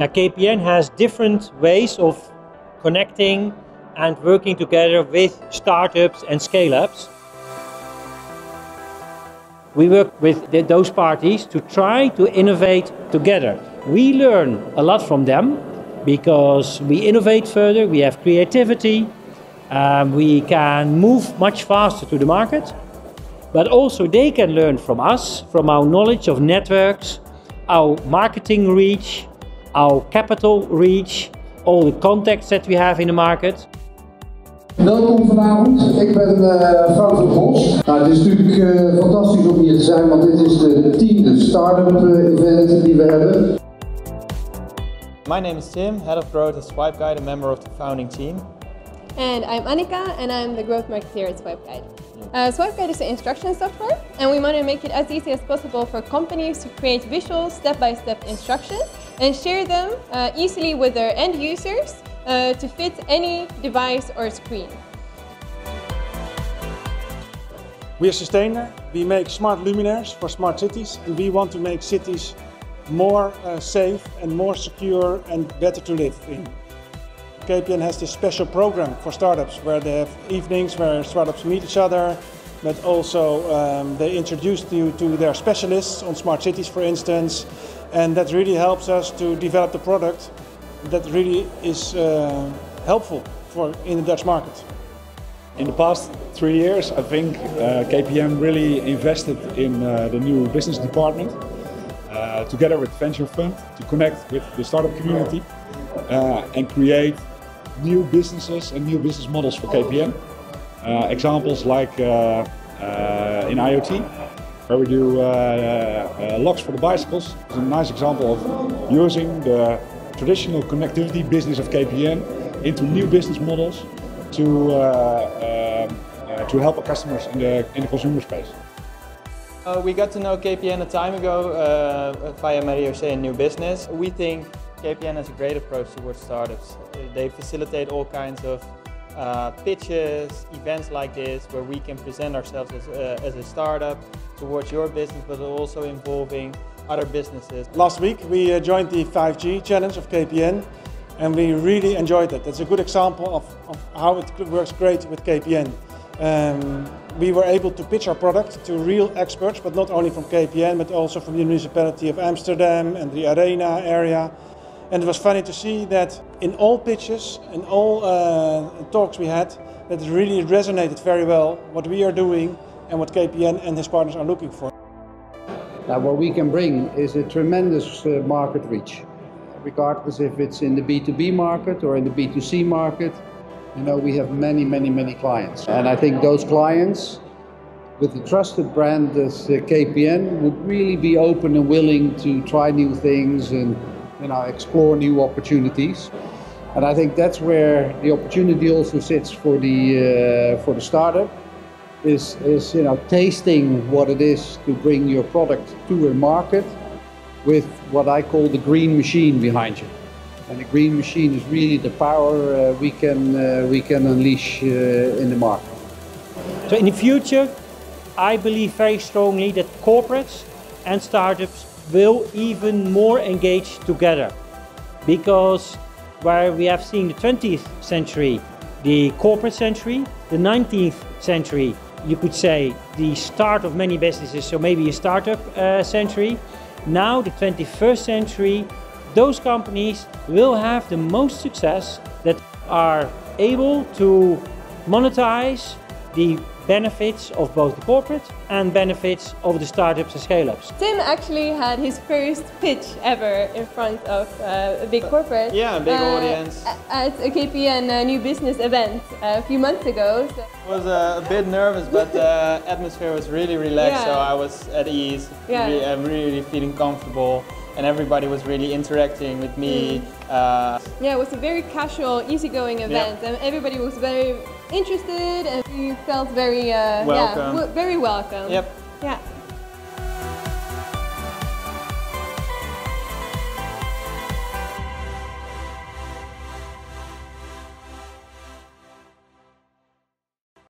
Now, KPN has different ways of connecting and working together with startups and scale-ups. We work with the, those parties to try to innovate together. We learn a lot from them because we innovate further, we have creativity, um, we can move much faster to the market, but also they can learn from us, from our knowledge of networks, our marketing reach, our capital reach, all the contacts that we have in the market. Welkom vanavond, ik ben uh, Frank van Bos. Nou, het is natuurlijk uh, fantastisch om hier te zijn, want dit is de, de tiende start-up uh, event die we hebben. My name is Tim, Head of Growth at Swipe Guide, a member of the founding team. And I'm Annika, and I'm the growth marketeer at Swipe Guide. Uh, Swipe Guide is an instruction software, and we want to make it as easy as possible for companies to create visual, step-by-step -step instructions and share them uh, easily with their end users uh, to fit any device or screen. We are Sustainder. We make smart luminaires for smart cities and we want to make cities more uh, safe and more secure and better to live in. KPN has this special program for startups where they have evenings where startups meet each other, but also um, they introduce you to their specialists on smart cities, for instance, and that really helps us to develop the product that really is uh, helpful for in the Dutch market. In the past three years, I think uh, KPN really invested in uh, the new business department uh, together with Venture Fund to connect with the startup community uh, and create new businesses and new business models for KPN. Uh, examples like in IoT, where we do locks for the bicycles. It's a nice example of using the traditional connectivity business of KPN into new business models to, uh, uh, to help our customers in the, in the consumer space. Uh, we got to know KPN a time ago uh, via Mario Say New Business. We think KPN has a great approach towards startups. They facilitate all kinds of uh, pitches, events like this, where we can present ourselves as a, as a startup towards your business, but also involving other businesses. Last week we uh, joined the 5G challenge of KPN and we really enjoyed it. It's a good example of, of how it works great with KPN. Um, we were able to pitch our product to real experts, but not only from KPN, but also from the municipality of Amsterdam and the arena area. And it was funny to see that in all pitches and all uh, talks we had, that it really resonated very well what we are doing and what KPN and his partners are looking for. Now, what we can bring is a tremendous uh, market reach, regardless if it's in the B2B market or in the B2C market. You know, we have many, many, many clients. And I think those clients, with a trusted brand as uh, KPN, would really be open and willing to try new things and, you know, explore new opportunities. And I think that's where the opportunity also sits for the, uh, for the startup is, is you know, tasting what it is to bring your product to a market with what I call the green machine behind you. And the green machine is really the power uh, we, can, uh, we can unleash uh, in the market. So in the future, I believe very strongly that corporates and startups will even more engage together. Because where we have seen the 20th century, the corporate century, the 19th century, you could say, the start of many businesses, so maybe a startup uh, century. Now, the 21st century, those companies will have the most success that are able to monetize the benefits of both the corporate and benefits of the startups and scale-ups. Tim actually had his first pitch ever in front of uh, a big corporate. Yeah, a big uh, audience. At a KPN uh, new business event a few months ago. So. I was uh, a bit nervous, but the atmosphere was really relaxed, yeah. so I was at ease. Yeah. Really, I'm really feeling comfortable and everybody was really interacting with me. Mm. Uh, yeah, it was a very casual, easygoing event, yeah. and everybody was very interested and we felt very, uh, welcome. yeah, very welcome. Yep. Yeah.